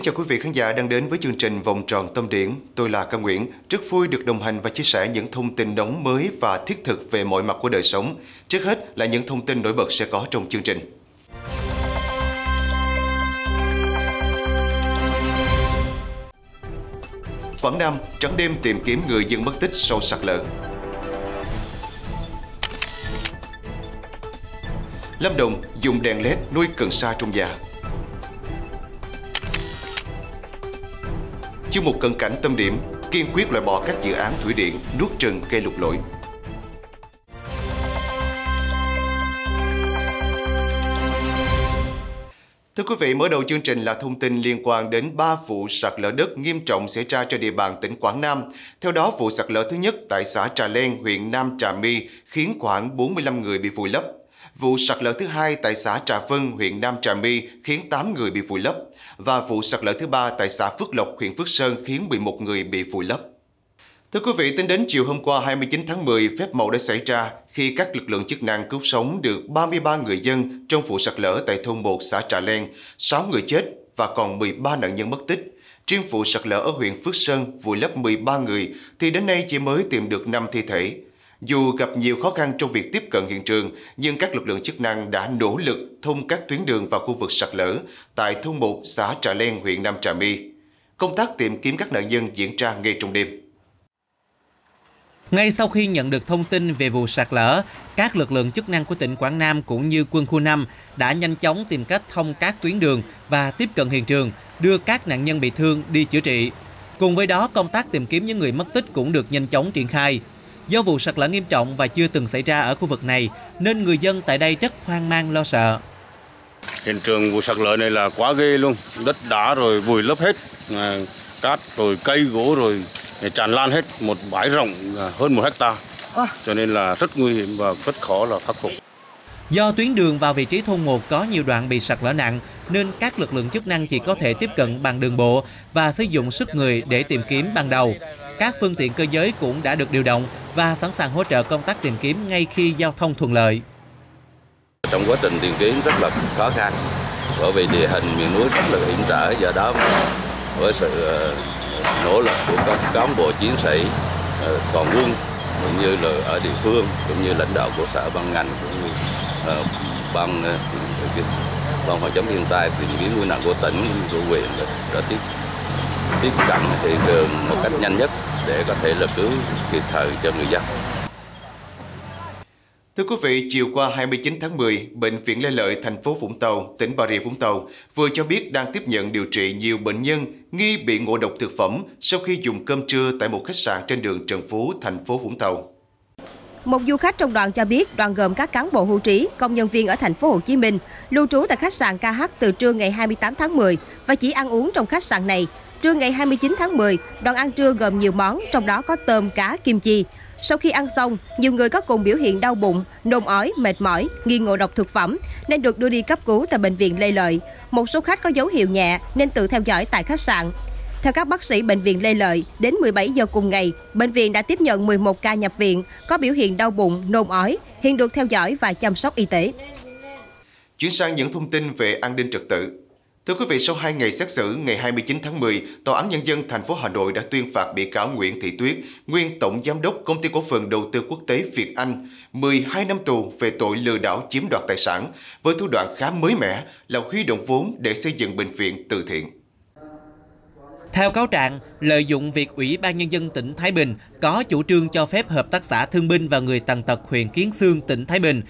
Kính chào quý vị khán giả đang đến với chương trình Vòng tròn tâm điển. Tôi là Cao Nguyễn, rất vui được đồng hành và chia sẻ những thông tin nóng mới và thiết thực về mọi mặt của đời sống. Trước hết là những thông tin nổi bật sẽ có trong chương trình. Quảng Nam trắng đêm tìm kiếm người dân mất tích sau sạt lở. Lâm Đồng dùng đèn led nuôi cần sa trong nhà. Chương một cận cảnh tâm điểm, kiên quyết loại bỏ các dự án thủy điện nuốt trừng gây lục lội. Thưa quý vị, mở đầu chương trình là thông tin liên quan đến 3 vụ sạt lở đất nghiêm trọng xảy ra trên địa bàn tỉnh Quảng Nam. Theo đó, vụ sạt lở thứ nhất tại xã Trà Len, huyện Nam Trà My khiến khoảng 45 người bị vùi lấp. Vụ sạt lở thứ hai tại xã Trà Vân, huyện Nam Trà My khiến 8 người bị vùi lấp. Và vụ sạt lở thứ ba tại xã Phước Lộc, huyện Phước Sơn khiến 11 người bị vùi lấp. Thưa quý vị, tính đến chiều hôm qua 29 tháng 10, phép màu đã xảy ra khi các lực lượng chức năng cứu sống được 33 người dân trong vụ sạt lở tại thôn 1 xã Trà Len, 6 người chết và còn 13 nạn nhân mất tích. Riêng vụ sạt lở ở huyện Phước Sơn vùi lấp 13 người thì đến nay chỉ mới tìm được 5 thi thể. Dù gặp nhiều khó khăn trong việc tiếp cận hiện trường, nhưng các lực lượng chức năng đã nỗ lực thông các tuyến đường vào khu vực sạt lở tại thôn 1 xã Trà Len, huyện Nam Trà My. Công tác tìm kiếm các nạn nhân diễn ra ngay trong đêm. Ngay sau khi nhận được thông tin về vụ sạt lở, các lực lượng chức năng của tỉnh Quảng Nam cũng như quân khu 5 đã nhanh chóng tìm cách thông các tuyến đường và tiếp cận hiện trường, đưa các nạn nhân bị thương đi chữa trị. Cùng với đó, công tác tìm kiếm những người mất tích cũng được nhanh chóng triển khai. Do vụ sạt lở nghiêm trọng và chưa từng xảy ra ở khu vực này, nên người dân tại đây rất hoang mang lo sợ. Hiện trường vụ sạt lở này là quá ghê luôn, đất đá rồi vùi lấp hết, à, cát rồi cây gỗ rồi tràn lan hết một bãi rộng à, hơn một hecta cho nên là rất nguy hiểm và rất khó là khắc phục. Do tuyến đường vào vị trí thôn 1 có nhiều đoạn bị sạt lở nặng nên các lực lượng chức năng chỉ có thể tiếp cận bằng đường bộ và sử dụng sức người để tìm kiếm ban đầu. Các phương tiện cơ giới cũng đã được điều động và sẵn sàng hỗ trợ công tác tìm kiếm ngay khi giao thông thuận lợi. Trong quá trình tìm kiếm rất là khó khăn bởi vì địa hình miền núi rất là hiểm trở do đó với sự ờ, nỗ lực của các cán bộ chiến sĩ ờ, toàn quân cũng như là ở địa phương cũng như lãnh đạo của sở ban ngành cũng như uh, ban uh, ban phòng chống thiên tai tìm kiếm cứu nạn của tỉnh của huyện đã tiếp tiếp cận hiện trường một cách nhanh nhất để có thể là cứu kịp thời cho người dân. Thưa quý vị, chiều qua 29 tháng 10, Bệnh viện Lê Lợi, thành phố Vũng Tàu, tỉnh Bà Rịa Vũng Tàu vừa cho biết đang tiếp nhận điều trị nhiều bệnh nhân nghi bị ngộ độc thực phẩm sau khi dùng cơm trưa tại một khách sạn trên đường Trần Phú, thành phố Vũng Tàu. Một du khách trong đoàn cho biết đoàn gồm các cán bộ hưu trí, công nhân viên ở thành phố Hồ Chí Minh lưu trú tại khách sạn KH từ trưa ngày 28 tháng 10 và chỉ ăn uống trong khách sạn này. Trưa ngày 29 tháng 10, đoàn ăn trưa gồm nhiều món, trong đó có tôm, cá, kim chi. Sau khi ăn xong, nhiều người có cùng biểu hiện đau bụng, nôn ói, mệt mỏi, nghi ngộ độc thực phẩm nên được đưa đi cấp cứu tại bệnh viện Lê Lợi. Một số khách có dấu hiệu nhẹ nên tự theo dõi tại khách sạn. Theo các bác sĩ bệnh viện Lê Lợi, đến 17 giờ cùng ngày, bệnh viện đã tiếp nhận 11 ca nhập viện có biểu hiện đau bụng, nôn ói, hiện được theo dõi và chăm sóc y tế. Chuyển sang những thông tin về an ninh trật tự. Thưa quý vị, sau 2 ngày xét xử, ngày 29 tháng 10, Tòa án Nhân dân thành phố Hà Nội đã tuyên phạt bị cáo Nguyễn Thị Tuyết, nguyên Tổng Giám đốc Công ty Cổ phần Đầu tư Quốc tế Việt Anh, 12 năm tù về tội lừa đảo chiếm đoạt tài sản, với thủ đoạn khá mới mẻ là huy động vốn để xây dựng bệnh viện từ thiện. Theo cáo trạng, lợi dụng việc Ủy ban Nhân dân tỉnh Thái Bình có chủ trương cho phép Hợp tác xã Thương binh và Người Tàn tật huyện Kiến Sương, tỉnh Thái Bình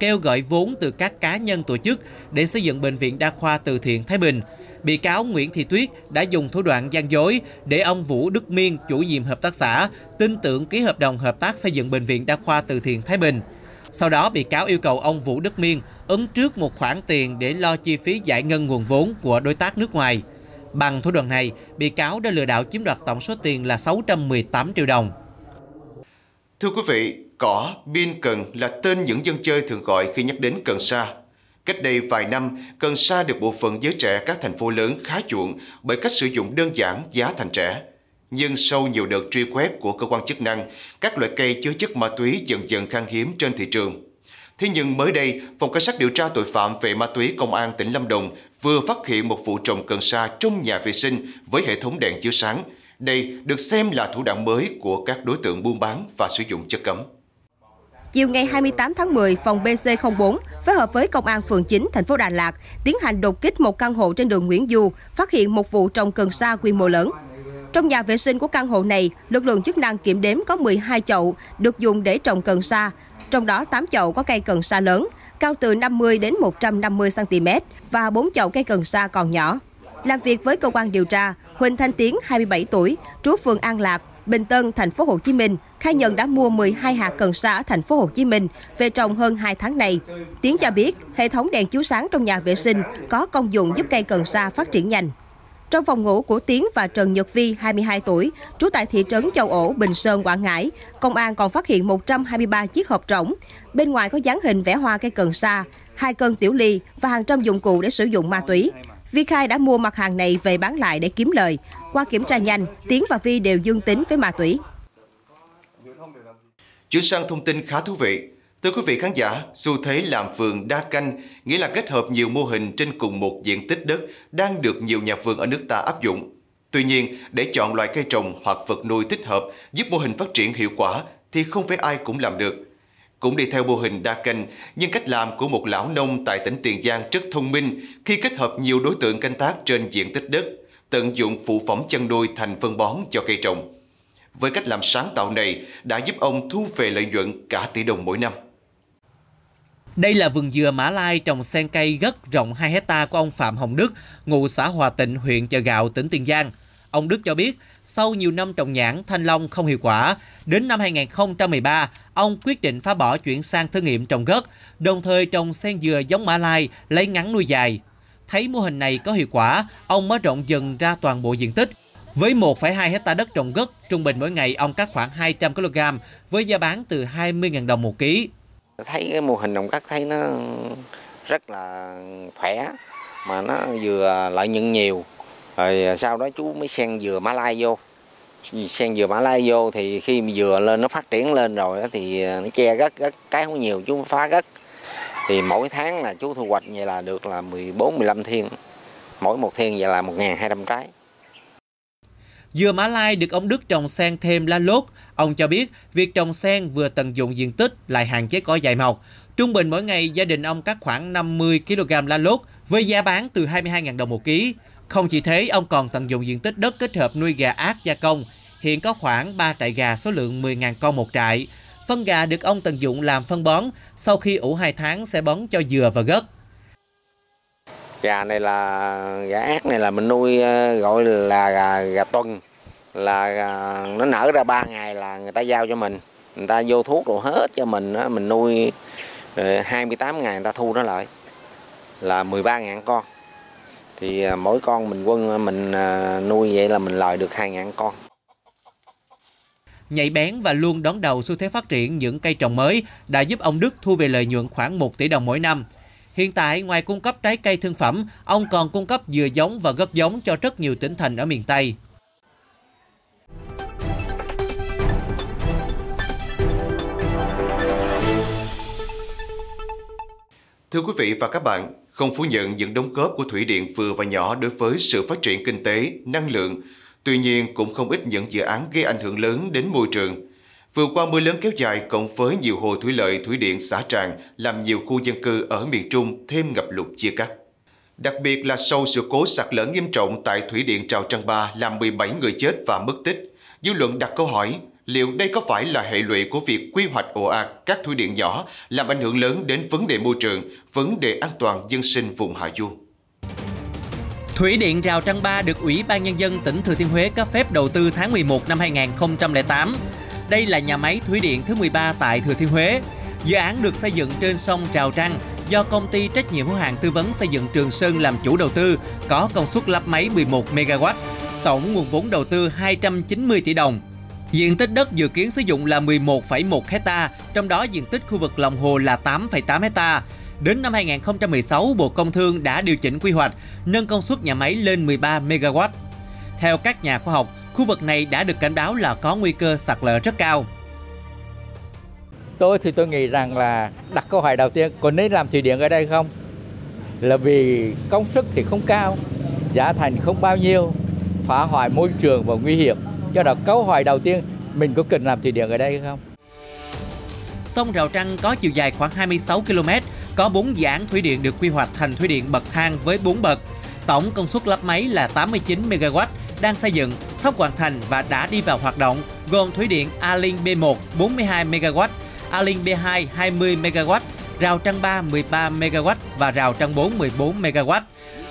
kêu gọi vốn từ các cá nhân tổ chức để xây dựng Bệnh viện Đa khoa Từ thiện Thái Bình. Bị cáo Nguyễn Thị Tuyết đã dùng thủ đoạn gian dối để ông Vũ Đức Miên, chủ nhiệm hợp tác xã, tin tưởng ký hợp đồng hợp tác xây dựng Bệnh viện Đa khoa Từ thiện Thái Bình. Sau đó, bị cáo yêu cầu ông Vũ Đức Miên ứng trước một khoản tiền để lo chi phí giải ngân nguồn vốn của đối tác nước ngoài. Bằng thủ đoạn này, bị cáo đã lừa đảo chiếm đoạt tổng số tiền là 618 triệu đồng. Thưa quý vị, cỏ, pin cần là tên những dân chơi thường gọi khi nhắc đến cần sa. Cách đây vài năm, cần sa được bộ phận giới trẻ các thành phố lớn khá chuộng bởi cách sử dụng đơn giản, giá thành trẻ. Nhưng sau nhiều đợt truy quét của cơ quan chức năng, các loại cây chứa chất ma túy dần dần khan hiếm trên thị trường. Thế nhưng mới đây, Phòng Cảnh sát điều tra tội phạm về ma túy Công an tỉnh Lâm Đồng vừa phát hiện một vụ trồng cần sa trong nhà vệ sinh với hệ thống đèn chiếu sáng. Đây được xem là thủ đoạn mới của các đối tượng buôn bán và sử dụng chất cấm. Chiều ngày 28 tháng 10, phòng BC04 phối hợp với Công an phường 9 thành phố Đà Lạt tiến hành đột kích một căn hộ trên đường Nguyễn Du, phát hiện một vụ trồng cần sa quy mô lớn. Trong nhà vệ sinh của căn hộ này, lực lượng chức năng kiểm đếm có 12 chậu được dùng để trồng cần sa, trong đó 8 chậu có cây cần sa lớn, cao từ 50 đến 150 cm và 4 chậu cây cần sa còn nhỏ. Làm việc với cơ quan điều tra, Huỳnh Thanh Tiến, 27 tuổi, trú phường An Lạc, Bình Tân, thành phố Hồ Chí Minh, khai nhận đã mua 12 hạt cần sa ở thành phố Hồ Chí Minh về trồng hơn 2 tháng này. Tiến cho biết, hệ thống đèn chiếu sáng trong nhà vệ sinh có công dụng giúp cây cần sa phát triển nhanh. Trong phòng ngủ của Tiến và Trần Nhật Vi, 22 tuổi, trú tại thị trấn Châu Ổ, Bình Sơn, Quảng Ngãi, công an còn phát hiện 123 chiếc hộp trống. Bên ngoài có dán hình vẽ hoa cây cần sa, hai cân tiểu ly và hàng trăm dụng cụ để sử dụng ma túy. Vi khai đã mua mặt hàng này về bán lại để kiếm lời. Qua kiểm tra nhanh, Tiến và Vi đều dương tính với ma túy. Chuyển sang thông tin khá thú vị. Thưa quý vị khán giả, xu thế làm vườn đa canh nghĩa là kết hợp nhiều mô hình trên cùng một diện tích đất đang được nhiều nhà vườn ở nước ta áp dụng. Tuy nhiên, để chọn loại cây trồng hoặc vật nuôi thích hợp giúp mô hình phát triển hiệu quả thì không phải ai cũng làm được. Cũng đi theo mô hình đa canh, nhưng cách làm của một lão nông tại tỉnh Tiền Giang rất thông minh khi kết hợp nhiều đối tượng canh tác trên diện tích đất, tận dụng phụ phẩm chăn nuôi thành phân bón cho cây trồng. Với cách làm sáng tạo này đã giúp ông thu về lợi nhuận cả tỷ đồng mỗi năm. Đây là vườn dừa Mã Lai trồng sen cây gất rộng 2 hecta của ông Phạm Hồng Đức, ngụ xã Hòa Tịnh, huyện Chợ Gạo, tỉnh Tiền Giang. Ông Đức cho biết, sau nhiều năm trồng nhãn thanh long không hiệu quả, đến năm 2013, ông quyết định phá bỏ chuyển sang thử nghiệm trồng gất, đồng thời trồng sen dừa giống Mã Lai lấy ngắn nuôi dài. Thấy mô hình này có hiệu quả, ông mở rộng dần ra toàn bộ diện tích. Với 1,2 hecta đất trồng gất, trung bình mỗi ngày ông cắt khoảng 200 kg với giá bán từ 20.000 đồng một ký. Thấy cái mô hình trồng cắt thấy nó rất là khỏe mà nó vừa lợi nhuận nhiều. Rồi sau đó chú mới xen dừa Mã Lai vô. Xen dừa Mã Lai vô thì khi mà dừa lên nó phát triển lên rồi thì nó che gất, gất trái không nhiều chú phá gất. Thì mỗi tháng là chú thu hoạch vậy là được là 14 15 thiên. Mỗi một thiên vậy là 1.200 trái. Dừa Mã Lai được ông Đức trồng sen thêm lá lốt. Ông cho biết việc trồng sen vừa tận dụng diện tích lại hạn chế cỏ dại mọc. Trung bình mỗi ngày gia đình ông cắt khoảng 50 kg lá lốt với giá bán từ 22.000 đồng một ký. Không chỉ thế, ông còn tận dụng diện tích đất kết hợp nuôi gà ác gia công. Hiện có khoảng 3 trại gà số lượng 10.000 con một trại. Phân gà được ông tận dụng làm phân bón, sau khi ủ 2 tháng sẽ bón cho dừa và gất. Gà này là gà ác này là mình nuôi ờ, gọi là gà, gà tuần là gà, nó nở ra 3 ngày là người ta giao cho mình người ta vô thuốc rồi hết cho mình đó. mình nuôi ờ, 28 ngày người ta thu nó lại là 13.000 con thì ờ, mỗi con mình quân mình nuôi vậy là mình lời được 2.000 con Nhạy bén và luôn đón đầu xu thế phát triển những cây trồng mới đã giúp ông Đức thu về lợi nhuận khoảng 1 tỷ đồng mỗi năm. Hiện tại, ngoài cung cấp trái cây thương phẩm, ông còn cung cấp dừa giống và gất giống cho rất nhiều tỉnh thành ở miền Tây. Thưa quý vị và các bạn, không phủ nhận những đóng góp của thủy điện vừa và nhỏ đối với sự phát triển kinh tế, năng lượng. Tuy nhiên, cũng không ít những dự án gây ảnh hưởng lớn đến môi trường. Vừa qua mưa lớn kéo dài cộng với nhiều hồ thủy lợi, thủy điện xả tràn làm nhiều khu dân cư ở miền Trung thêm ngập lụt chia cắt. Đặc biệt là sau sự cố sạt lở nghiêm trọng tại thủy điện Trào Trăng Ba làm 17 người chết và mất tích, dư luận đặt câu hỏi liệu đây có phải là hệ lụy của việc quy hoạch ồ ạt các thủy điện nhỏ làm ảnh hưởng lớn đến vấn đề môi trường, vấn đề an toàn dân sinh vùng hạ du? Thủy điện Rào Trăng Ba được Ủy ban Nhân dân tỉnh Thừa Thiên Huế cấp phép đầu tư tháng 11 năm 2008. Đây là nhà máy thủy điện thứ 13 tại Thừa Thiên Huế. Dự án được xây dựng trên sông Trào Trăng do công ty trách nhiệm hữu hạn tư vấn xây dựng Trường Sơn làm chủ đầu tư, có công suất lắp máy 11 MW, tổng nguồn vốn đầu tư 290 tỷ đồng. Diện tích đất dự kiến sử dụng là 11,1 hecta, trong đó diện tích khu vực lòng hồ là 8,8 hecta. Đến năm 2016, Bộ Công Thương đã điều chỉnh quy hoạch, nâng công suất nhà máy lên 13 MW. Theo các nhà khoa học, khu vực này đã được cảnh báo là có nguy cơ sạt lở rất cao. Tôi thì tôi nghĩ rằng là đặt câu hỏi đầu tiên có nên làm thủy điện ở đây không? Là vì công sức thì không cao, giá thành không bao nhiêu, phá hoại môi trường và nguy hiểm. Do đó câu hỏi đầu tiên mình có cần làm thủy điện ở đây không? Sông Rào Trăng có chiều dài khoảng 26 km, có 4 dự án thủy điện được quy hoạch thành thủy điện bậc thang với 4 bậc. Tổng công suất lắp máy là 89 MW, đang xây dựng, sắp hoàn thành và đã đi vào hoạt động, gồm thủy điện A Linh B1 42 MW, A Linh B2 20 MW, Rào Trăng 3 13 MW và Rào Trăng 4 14 MW.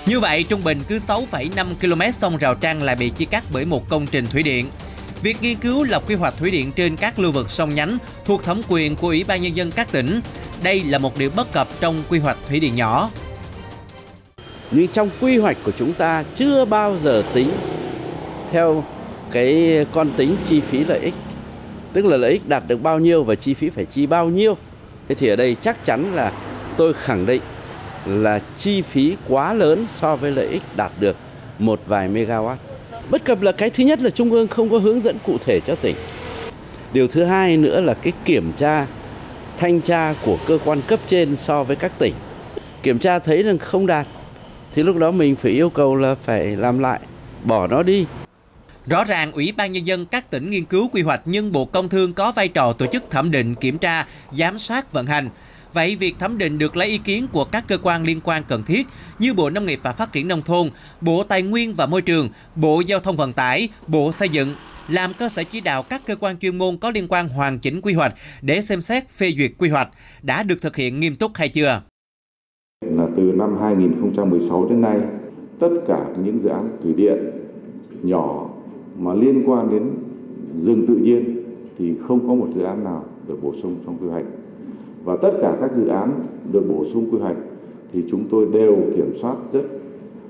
Như vậy, trung bình cứ 6,5 km sông Rào Trăng lại bị chia cắt bởi một công trình thủy điện. Việc nghiên cứu lập quy hoạch thủy điện trên các lưu vực sông nhánh thuộc thẩm quyền của Ủy ban Nhân dân các tỉnh. Đây là một điều bất cập trong quy hoạch thủy điện nhỏ. Nhưng trong quy hoạch của chúng ta chưa bao giờ tính theo cái con tính chi phí lợi ích. Tức là lợi ích đạt được bao nhiêu và chi phí phải chi bao nhiêu. Thế thì ở đây chắc chắn là tôi khẳng định là chi phí quá lớn so với lợi ích đạt được một vài megawatt. Bất cập là cái thứ nhất là Trung ương không có hướng dẫn cụ thể cho tỉnh. Điều thứ hai nữa là cái kiểm tra, thanh tra của cơ quan cấp trên so với các tỉnh. Kiểm tra thấy rằng không đạt, thì lúc đó mình phải yêu cầu là phải làm lại, bỏ nó đi. Rõ ràng, Ủy ban Nhân dân các tỉnh nghiên cứu quy hoạch nhưng Bộ Công Thương có vai trò tổ chức thẩm định, kiểm tra, giám sát vận hành. Vậy việc thẩm định được lấy ý kiến của các cơ quan liên quan cần thiết như Bộ Nông nghiệp và Phát triển Nông thôn, Bộ Tài nguyên và Môi trường, Bộ Giao thông Vận tải, Bộ Xây dựng, làm cơ sở chỉ đạo các cơ quan chuyên môn có liên quan hoàn chỉnh quy hoạch để xem xét phê duyệt quy hoạch đã được thực hiện nghiêm túc hay chưa. Là từ năm 2016 đến nay, tất cả những dự án thủy điện nhỏ mà liên quan đến rừng tự nhiên thì không có một dự án nào được bổ sung trong quy hoạch và tất cả các dự án được bổ sung quy hoạch thì chúng tôi đều kiểm soát rất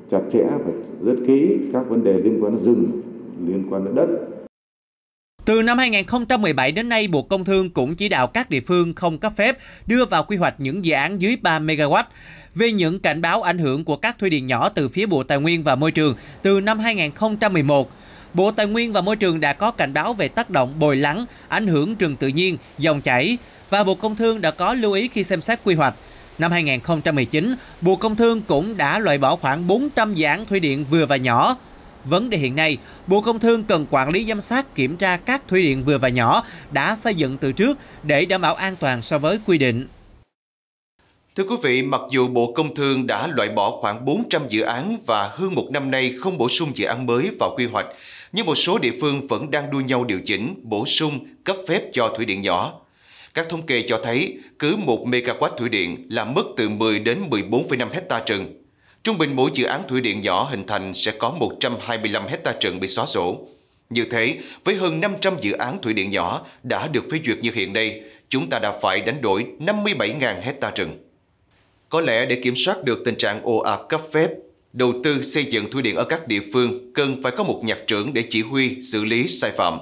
chặt chẽ và rất kỹ các vấn đề liên quan đến rừng, liên quan đến đất. Từ năm 2017 đến nay, Bộ Công Thương cũng chỉ đạo các địa phương không cấp phép đưa vào quy hoạch những dự án dưới 3 MW. Về những cảnh báo ảnh hưởng của các thủy điện nhỏ từ phía Bộ Tài nguyên và Môi trường từ năm 2011, Bộ Tài nguyên và Môi trường đã có cảnh báo về tác động bồi lắng, ảnh hưởng rừng tự nhiên, dòng chảy và Bộ Công Thương đã có lưu ý khi xem xét quy hoạch. Năm 2019, Bộ Công Thương cũng đã loại bỏ khoảng 400 dự án thủy điện vừa và nhỏ. Vấn đề hiện nay, Bộ Công Thương cần quản lý giám sát kiểm tra các thủy điện vừa và nhỏ đã xây dựng từ trước để đảm bảo an toàn so với quy định. Thưa quý vị, mặc dù Bộ Công Thương đã loại bỏ khoảng 400 dự án và hơn một năm nay không bổ sung dự án mới vào quy hoạch, nhưng một số địa phương vẫn đang đua nhau điều chỉnh, bổ sung, cấp phép cho thủy điện nhỏ. Các thống kê cho thấy cứ 1 MW thủy điện là mất từ 10 đến 14,5 hecta rừng. Trung bình mỗi dự án thủy điện nhỏ hình thành sẽ có 125 hecta rừng bị xóa sổ. Như thế, với hơn 500 dự án thủy điện nhỏ đã được phê duyệt như hiện nay, chúng ta đã phải đánh đổi 57.000 hecta rừng. Có lẽ để kiểm soát được tình trạng ồ ạt cấp phép, đầu tư xây dựng thủy điện ở các địa phương cần phải có một nhạc trưởng để chỉ huy xử lý sai phạm.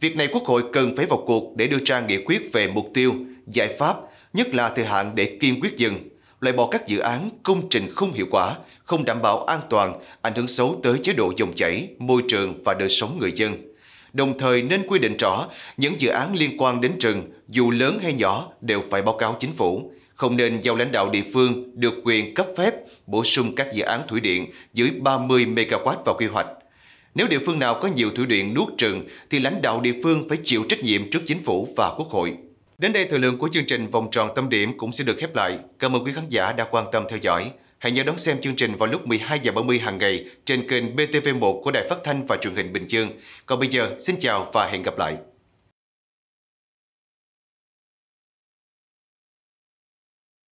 Việc này Quốc hội cần phải vào cuộc để đưa ra nghị quyết về mục tiêu, giải pháp, nhất là thời hạn để kiên quyết dừng, loại bỏ các dự án, công trình không hiệu quả, không đảm bảo an toàn, ảnh hưởng xấu tới chế độ dòng chảy, môi trường và đời sống người dân. Đồng thời nên quy định rõ những dự án liên quan đến rừng, dù lớn hay nhỏ đều phải báo cáo chính phủ, không nên giao lãnh đạo địa phương được quyền cấp phép bổ sung các dự án thủy điện dưới 30 MW vào quy hoạch. Nếu địa phương nào có nhiều thủy điện nuốt rừng thì lãnh đạo địa phương phải chịu trách nhiệm trước chính phủ và quốc hội. Đến đây thời lượng của chương trình Vòng tròn tâm điểm cũng sẽ được khép lại. Cảm ơn quý khán giả đã quan tâm theo dõi. Hãy nhớ đón xem chương trình vào lúc 12 giờ 30 hàng ngày trên kênh BTV1 của Đài Phát thanh và Truyền hình Bình Dương. Còn bây giờ, xin chào và hẹn gặp lại.